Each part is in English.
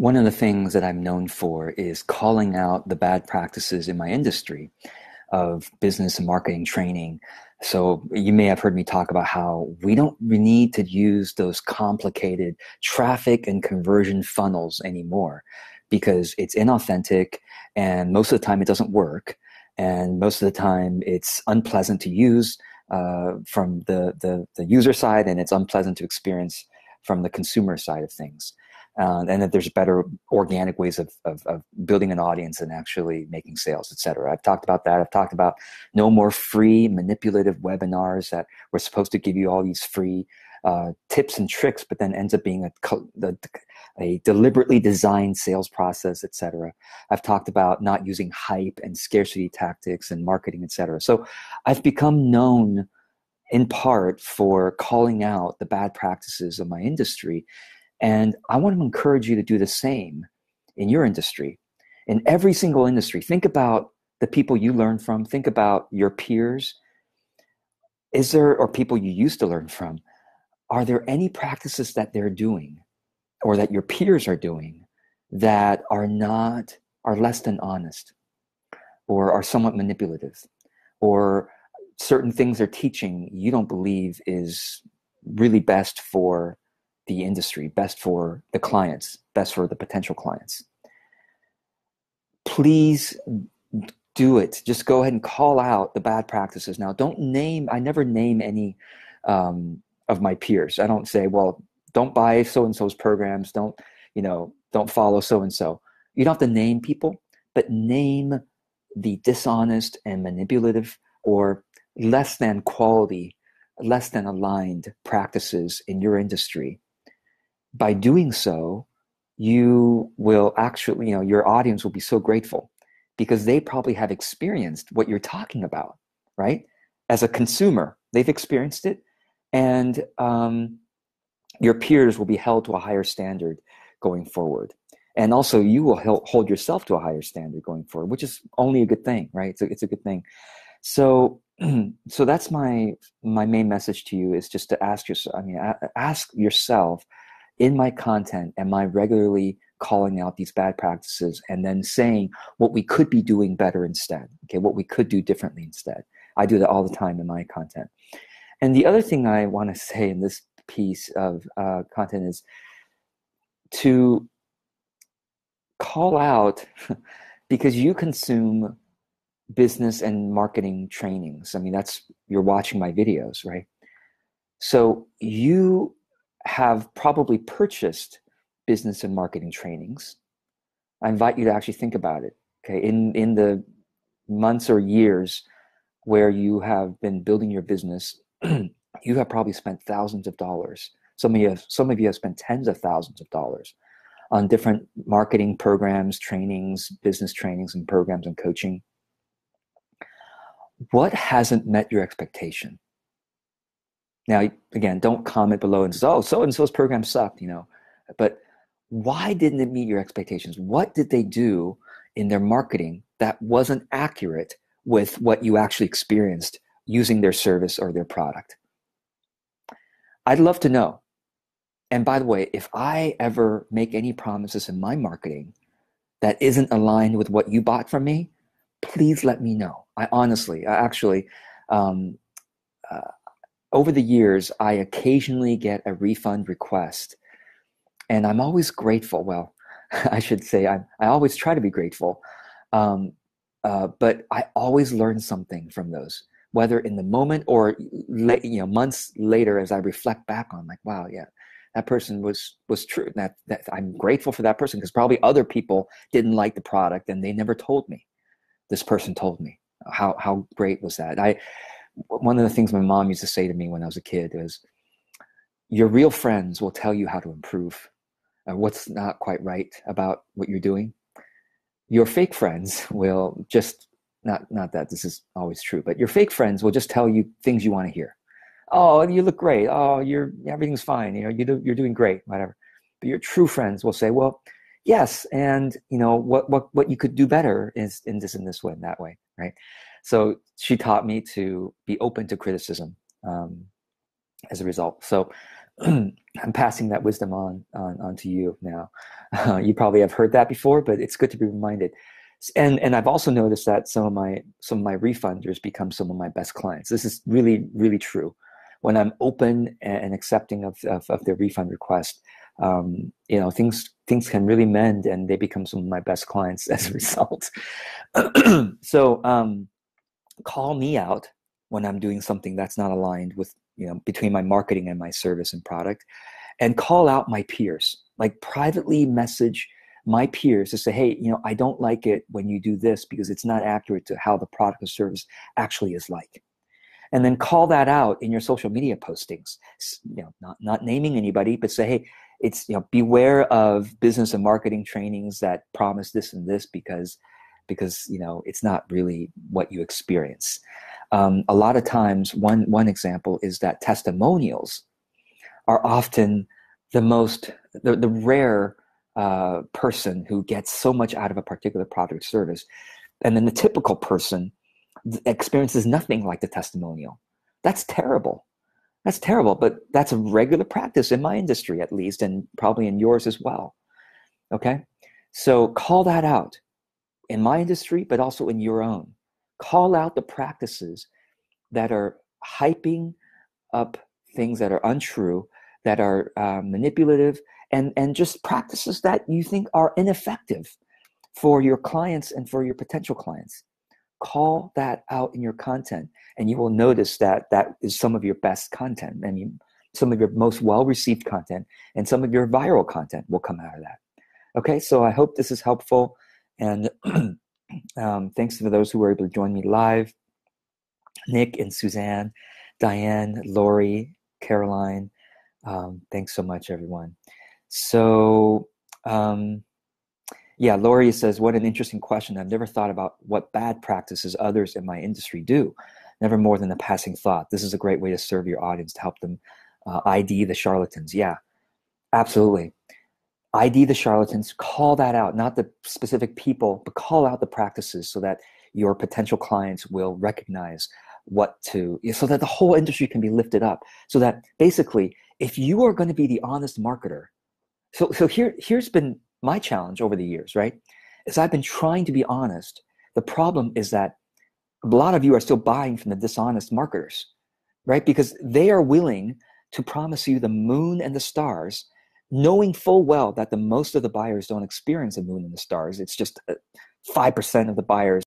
one of the things that I'm known for is calling out the bad practices in my industry of business and marketing training. So you may have heard me talk about how we don't need to use those complicated traffic and conversion funnels anymore because it's inauthentic and most of the time it doesn't work and most of the time it's unpleasant to use uh, from the, the, the user side and it's unpleasant to experience from the consumer side of things uh, and that there's better organic ways of, of, of, building an audience and actually making sales, et cetera. I've talked about that. I've talked about no more free manipulative webinars that were supposed to give you all these free uh, tips and tricks, but then ends up being a, a, a deliberately designed sales process, et cetera. I've talked about not using hype and scarcity tactics and marketing, et cetera. So I've become known in part for calling out the bad practices of my industry and I want to encourage you to do the same in your industry, in every single industry. Think about the people you learn from, think about your peers. Is there, or people you used to learn from, are there any practices that they're doing or that your peers are doing that are not, are less than honest or are somewhat manipulative or certain things they're teaching you don't believe is really best for the industry, best for the clients, best for the potential clients. Please do it. Just go ahead and call out the bad practices. Now, don't name, I never name any um, of my peers. I don't say, well, don't buy so and so's programs, don't, you know, don't follow so and so. You don't have to name people, but name the dishonest and manipulative or less than quality, less than aligned practices in your industry by doing so, you will actually, you know, your audience will be so grateful because they probably have experienced what you're talking about, right? As a consumer, they've experienced it, and um, your peers will be held to a higher standard going forward. And also, you will hold yourself to a higher standard going forward, which is only a good thing, right? A, it's a good thing. So, so that's my my main message to you is just to ask yourself. I mean, ask yourself in my content am I regularly calling out these bad practices and then saying what we could be doing better instead? Okay, what we could do differently instead. I do that all the time in my content. And the other thing I want to say in this piece of uh, content is to call out because you consume business and marketing trainings. I mean, that's you're watching my videos, right? So you have probably purchased business and marketing trainings, I invite you to actually think about it. Okay, in in the months or years where you have been building your business, you have probably spent thousands of dollars. Some of you, have, some of you have spent tens of thousands of dollars on different marketing programs, trainings, business trainings, and programs and coaching. What hasn't met your expectation? Now, again, don't comment below and say, oh, so and so's program sucked, you know. But why didn't it meet your expectations? What did they do in their marketing that wasn't accurate with what you actually experienced using their service or their product? I'd love to know. And by the way, if I ever make any promises in my marketing that isn't aligned with what you bought from me, please let me know. I honestly, I actually, um, uh, over the years, I occasionally get a refund request, and I'm always grateful. Well, I should say I, I always try to be grateful, um, uh, but I always learn something from those, whether in the moment or you know months later as I reflect back on, like, wow, yeah, that person was was true. That that I'm grateful for that person because probably other people didn't like the product and they never told me. This person told me how how great was that. I one of the things my mom used to say to me when I was a kid is, "Your real friends will tell you how to improve, uh, what's not quite right about what you're doing. Your fake friends will just not not that this is always true, but your fake friends will just tell you things you want to hear. Oh, you look great. Oh, you're everything's fine. You know, you do, you're doing great. Whatever. But your true friends will say, well." Yes, and you know what what what you could do better is in this in this way and that way, right? So she taught me to be open to criticism um, as a result. So I'm passing that wisdom on, on, on to you now. Uh, you probably have heard that before, but it's good to be reminded. And and I've also noticed that some of my some of my refunders become some of my best clients. This is really really true. When I'm open and accepting of of, of their refund request, um, you know things things can really mend, and they become some of my best clients as a result. so um, call me out when I'm doing something that's not aligned with you know between my marketing and my service and product and call out my peers. Like privately message my peers to say hey you know i don't like it when you do this because it's not accurate to how the product or service actually is like. And then call that out in your social media postings. You know not, not naming anybody but say hey it's you know beware of business and marketing trainings that promise this and this because because you know it's not really what you experience. Um, a lot of times one one example is that testimonials are often the most the, the rare uh, person who gets so much out of a particular product service. And then the typical person experiences nothing like the testimonial. That's terrible that's terrible but that's a regular practice in my industry at least and probably in yours as well okay so call that out in my industry but also in your own call out the practices that are hyping up things that are untrue, that are uh, manipulative, and, and just practices that you think are ineffective for your clients and for your potential clients. Call that out in your content, and you will notice that that is some of your best content. I mean, some of your most well received content, and some of your viral content will come out of that. Okay, so I hope this is helpful. And Um, thanks to those who were able to join me live Nick and Suzanne, Diane, Lori, Caroline. Um, thanks so much, everyone. So, um, yeah, Lori says, What an interesting question. I've never thought about what bad practices others in my industry do, never more than a passing thought. This is a great way to serve your audience to help them uh, ID the charlatans. Yeah, absolutely. ID the charlatans, call that out, not the specific people, but call out the practices so that your potential clients will recognize what to, so that the whole industry can be lifted up. So that basically, if you are going to be the honest marketer, so, so here, here's been my challenge over the years, right? Is I've been trying to be honest. The problem is that a lot of you are still buying from the dishonest marketers, right? Because they are willing to promise you the moon and the stars knowing full well that the most of the buyers don't experience the moon and the stars. It's just uh, five percent of the buyers,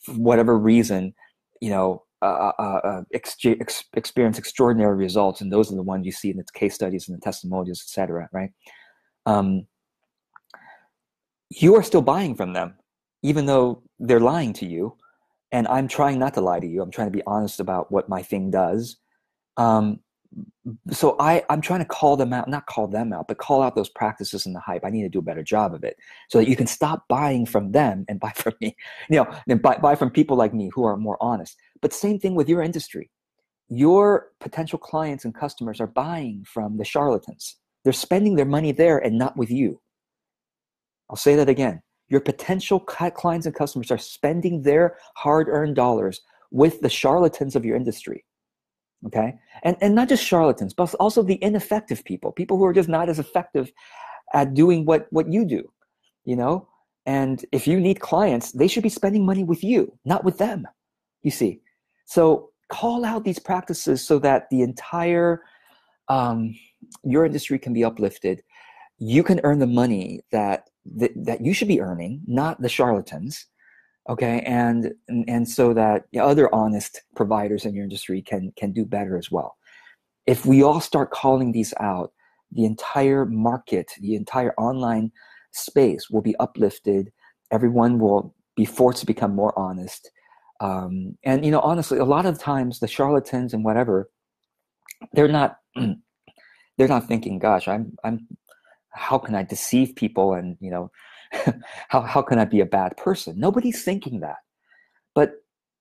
for whatever reason, you know, uh, uh, uh, uh ex- ex- experience extraordinary results, and those are the ones you see in the case studies and the testimonials, etc. Right? Um, you are still buying from them, even though they're lying to you. And I'm trying not to lie to you. I'm trying to be honest about what my thing does. Um, so I, I'm trying to call them out, not call them out, but call out those practices and the hype. I need to do a better job of it so that you can stop buying from them and buy from me, you know, and buy, buy from people like me who are more honest. But same thing with your industry. Your potential clients and customers are buying from the charlatans. They're spending their money there and not with you. I'll say that again. Your potential clients and customers are spending their hard earned dollars with the charlatans of your industry okay? And and not just charlatans but also the ineffective people people who are just not as effective at doing what what you do you know? And if you need clients they should be spending money with you not with them you see? So call out these practices so that the entire um, your industry can be uplifted. You can earn the money that that, that you should be earning not the charlatans okay? And and, so that other honest providers in your industry can can do better as well. If we all start calling these out the entire market the entire online space will be uplifted. Everyone will be forced to become more honest. Um, and you know honestly a lot of times the charlatans and whatever they're not they're not thinking gosh i'm i'm how can i deceive people and you know how, how can I be a bad person? Nobody's thinking that. But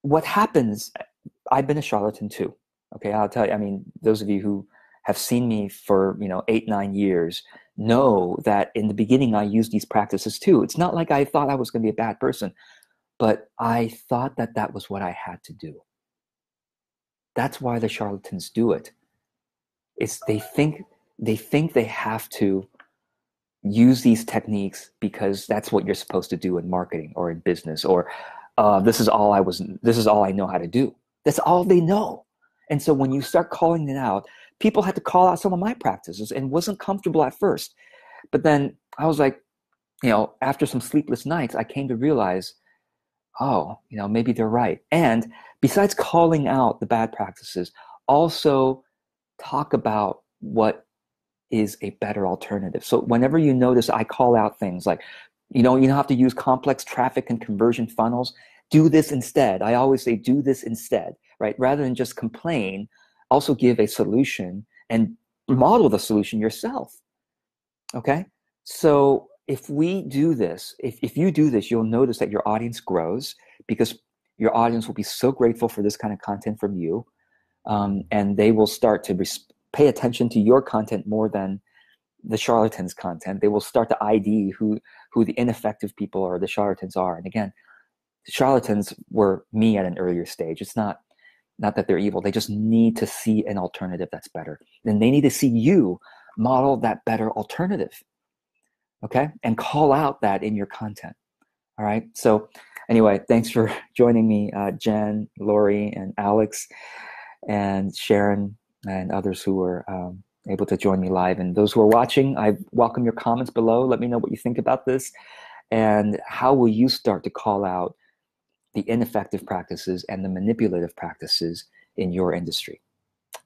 what happens, I've been a charlatan too. Okay, I'll tell you, I mean, those of you who have seen me for, you know, eight, nine years know that in the beginning I used these practices too. It's not like I thought I was going to be a bad person, but I thought that that was what I had to do. That's why the charlatans do it. It's they think they think they have to use these techniques because that's what you're supposed to do in marketing or in business or uh, this is all I was this is all I know how to do. That's all they know. And so when you start calling it out, people had to call out some of my practices and wasn't comfortable at first. But then I was like, you know, after some sleepless nights, I came to realize, oh, you know, maybe they're right. And besides calling out the bad practices, also talk about what is a better alternative. So whenever you notice I call out things like, you know, you don't have to use complex traffic and conversion funnels. Do this instead. I always say, do this instead, right? Rather than just complain, also give a solution and model the solution yourself. Okay? So if we do this, if, if you do this, you'll notice that your audience grows because your audience will be so grateful for this kind of content from you. Um, and they will start to res- pay attention to your content more than the charlatans content. They will start to id who who the ineffective people or the charlatans are. And again charlatans were me at an earlier stage. It's not not that they're evil. They just need to see an alternative that's better. Then they need to see you model that better alternative okay? And call out that in your content all right? So anyway thanks for joining me uh, jen lori and alex and sharon and others who were um, able to join me live. And those who are watching, I welcome your comments below. Let me know what you think about this. And how will you start to call out the ineffective practices and the manipulative practices in your industry?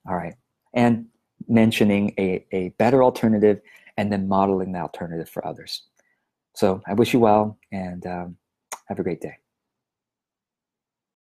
All right. And mentioning a, a better alternative and then modeling the alternative for others. So I wish you well and um, have a great day.